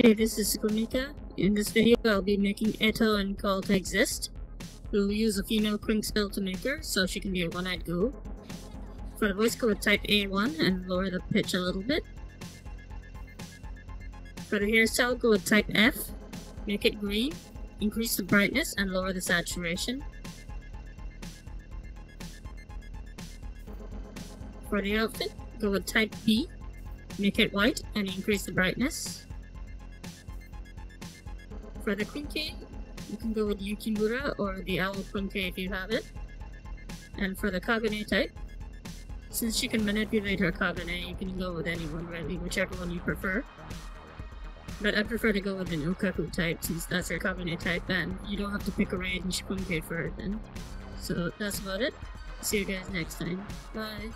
Hey, this is SupaMika. In this video, I'll be making Eto and Call to exist. We'll use a female Krink spell to make her, so she can be a one-eyed ghoul. For the voice, with type A1 and lower the pitch a little bit. For the hairstyle, go with type F, make it green, increase the brightness and lower the saturation. For the outfit, go with type B, make it white and increase the brightness. For the Quinque, you can go with Yukimura or the Owl Quinque if you have it. And for the Kagune type, since she can manipulate her Kagune, you can go with anyone really, whichever one you prefer. But I prefer to go with an Ukaku type since that's her Kagune type and you don't have to pick a range Quinque for her then. So that's about it. See you guys next time. Bye.